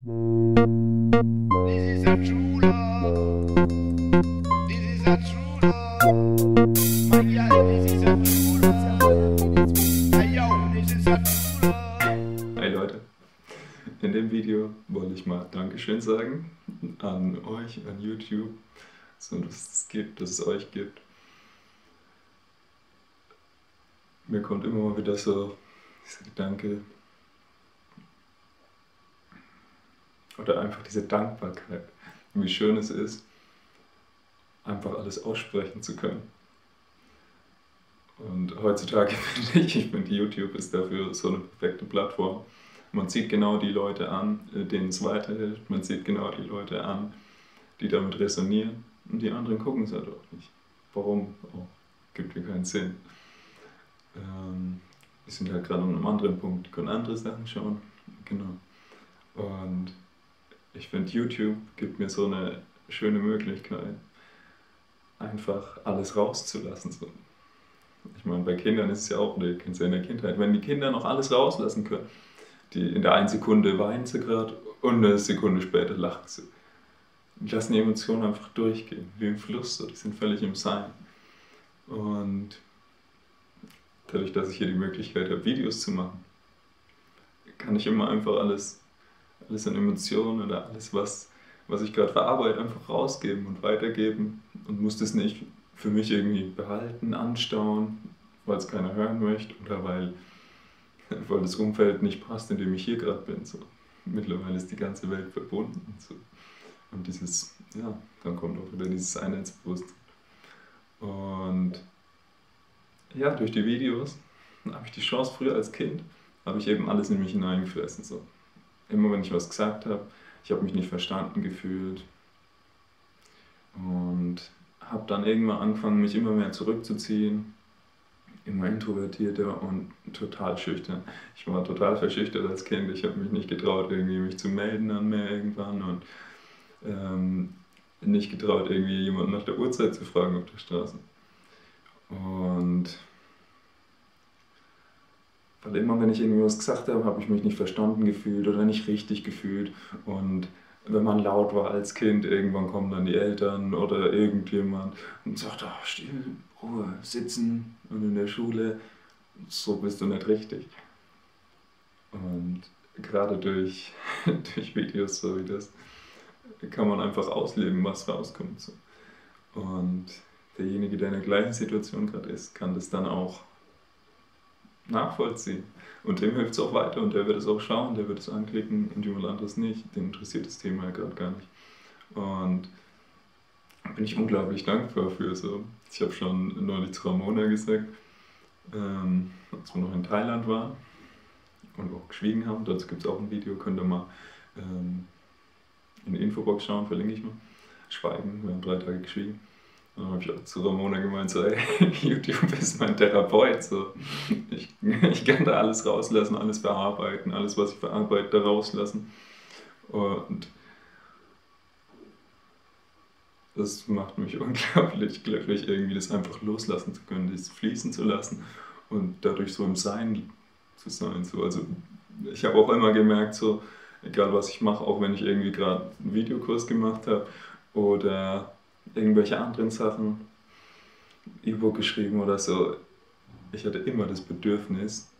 Hey. Hey Leute, in dem Video wollte ich mal Dankeschön sagen an euch, an YouTube, so dass es gibt, dass es euch gibt. Mir kommt immer mal wieder so dieser Gedanke oder einfach diese Dankbarkeit, wie schön es ist, einfach alles aussprechen zu können. Und heutzutage finde ich, ich finde YouTube ist dafür so eine perfekte Plattform. Man sieht genau die Leute an, äh, denen es weiterhilft. Man sieht genau die Leute an, die damit resonieren. Und die anderen gucken es halt auch nicht. Warum? Oh, gibt mir keinen Sinn. Ähm, wir sind halt gerade an einem anderen Punkt, die können andere Sachen schauen. Genau. Und ich finde, YouTube gibt mir so eine schöne Möglichkeit, einfach alles rauszulassen. So. Ich meine, bei Kindern ist es ja auch, kennt es ja in der Kindheit, wenn die Kinder noch alles rauslassen können, die in der einen Sekunde weinen sie gerade und eine Sekunde später lachen sie. Die lassen die Emotionen einfach durchgehen, wie im Fluss, so. die sind völlig im Sein. Und dadurch, dass ich hier die Möglichkeit habe, Videos zu machen, kann ich immer einfach alles, alles an Emotionen oder alles, was, was ich gerade verarbeite, einfach rausgeben und weitergeben und muss das nicht für mich irgendwie behalten, anstauen, weil es keiner hören möchte oder weil, weil das Umfeld nicht passt, in dem ich hier gerade bin. So. Mittlerweile ist die ganze Welt verbunden. So. Und dieses, ja, dann kommt auch wieder dieses Einheitsbewusstsein. Und ja, durch die Videos habe ich die Chance, früher als Kind, habe ich eben alles in mich hineingefressen. So. Immer wenn ich was gesagt habe, ich habe mich nicht verstanden gefühlt. Und habe dann irgendwann angefangen, mich immer mehr zurückzuziehen, immer introvertierter und total schüchtern. Ich war total verschüchtert als Kind. Ich habe mich nicht getraut, irgendwie mich zu melden an mir irgendwann und ähm, nicht getraut, irgendwie jemanden nach der Uhrzeit zu fragen auf der Straße. Und weil immer, wenn ich irgendwas gesagt habe, habe ich mich nicht verstanden gefühlt oder nicht richtig gefühlt. Und wenn man laut war als Kind, irgendwann kommen dann die Eltern oder irgendjemand und sagt, oh, still, Ruhe, sitzen und in der Schule, so bist du nicht richtig. Und gerade durch, durch Videos so wie das kann man einfach ausleben, was rauskommt. Und derjenige, der in der gleichen Situation gerade ist, kann das dann auch nachvollziehen. Und dem hilft es auch weiter und der wird es auch schauen, der wird es anklicken und jemand anderes nicht. Den interessiert das Thema ja gerade gar nicht. Und bin ich unglaublich dankbar für. So. Ich habe schon neulich zu Ramona gesagt, ähm, als wir noch in Thailand waren und auch geschwiegen haben, dazu gibt es auch ein Video, könnt ihr mal ähm, in die Infobox schauen, verlinke ich mal. Schweigen, wir haben drei Tage geschwiegen. Dann habe ich auch zu Ramona gemeint, so, ey, YouTube ist mein Therapeut. So. Ich, ich kann da alles rauslassen, alles verarbeiten, alles, was ich verarbeite, da rauslassen. Und das macht mich unglaublich glücklich, irgendwie das einfach loslassen zu können, das fließen zu lassen und dadurch so im Sein zu sein. So. Also ich habe auch immer gemerkt, so, egal was ich mache, auch wenn ich irgendwie gerade einen Videokurs gemacht habe oder irgendwelche anderen Sachen, E-Book geschrieben oder so. Ich hatte immer das Bedürfnis,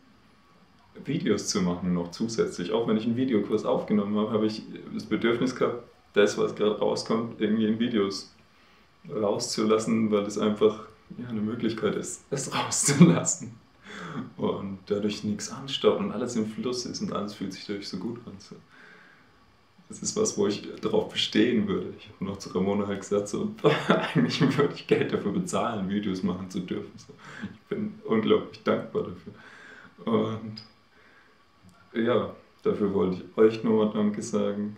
Videos zu machen, noch zusätzlich. Auch wenn ich einen Videokurs aufgenommen habe, habe ich das Bedürfnis gehabt, das, was gerade rauskommt, irgendwie in Videos rauszulassen, weil es einfach ja, eine Möglichkeit ist, es rauszulassen. Und dadurch nichts anstaut und alles im Fluss ist und alles fühlt sich dadurch so gut an. Das ist was, wo ich darauf bestehen würde. Ich habe noch zu Ramona halt gesagt, so, eigentlich würde ich Geld dafür bezahlen, Videos machen zu dürfen. So. Ich bin unglaublich dankbar dafür. Und ja, dafür wollte ich euch nochmal Danke sagen.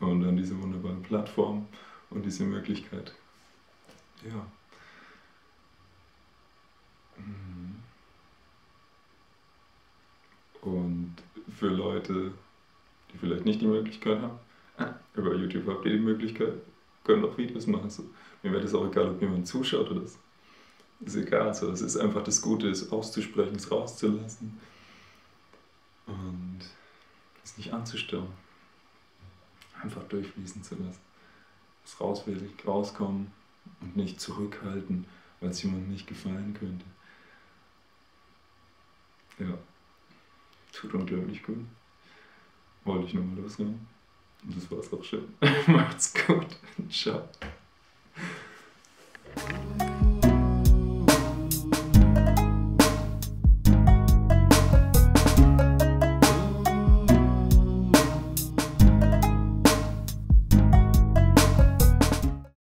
Und an diese wunderbare Plattform und diese Möglichkeit. Ja. Und für Leute, die vielleicht nicht die Möglichkeit haben. Über YouTube habt ihr die Möglichkeit, könnt auch Videos machen. So. Mir wäre das auch egal, ob jemand zuschaut oder so. Ist egal. So. Es ist einfach das Gute, es auszusprechen, es rauszulassen. Und es nicht anzustarren. Einfach durchfließen zu lassen. Es raus will, rauskommen und nicht zurückhalten, weil es jemandem nicht gefallen könnte. Ja. Tut unglaublich gut wollte ich nur mal loswerden. Und das war's auch schon. Macht's gut. Ciao.